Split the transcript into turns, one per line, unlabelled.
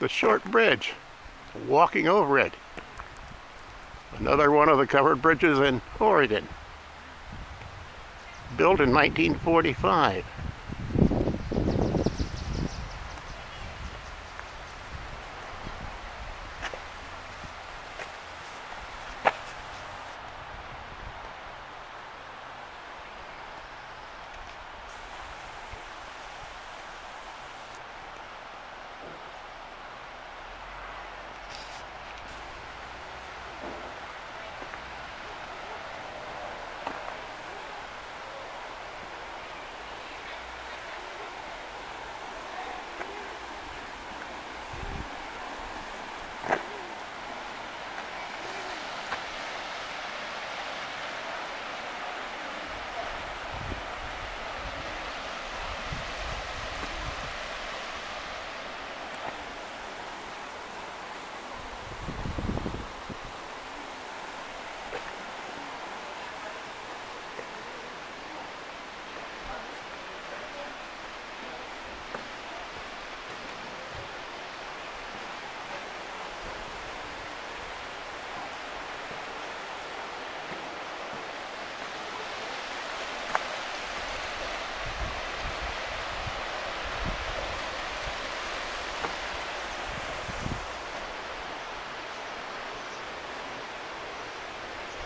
the short bridge, walking over it. Another one of the covered bridges in Oregon. Built in 1945.